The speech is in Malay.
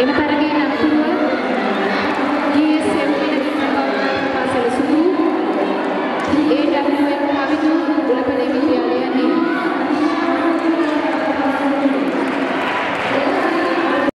Είναι παραγγελία.